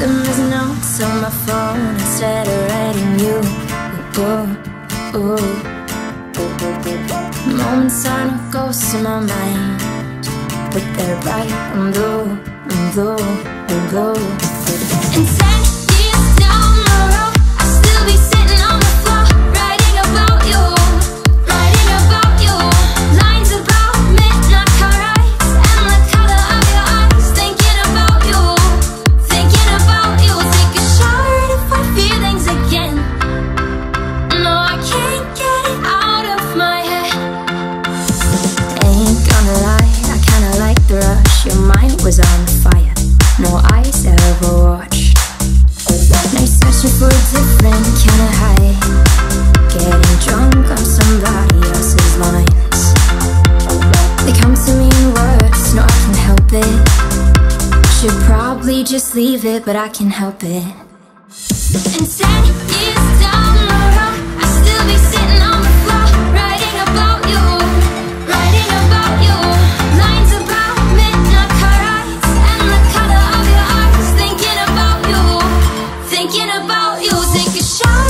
Them as notes on my phone instead of writing you. Ooh, ooh. Moments are not ghosts in my mind, but they're right on blue, on blue, on blue. Inside. super different, kinda high Getting drunk on somebody else's They come to me no I can help it. Should probably just leave it, but I can help it. Instead, it's done You take a shot.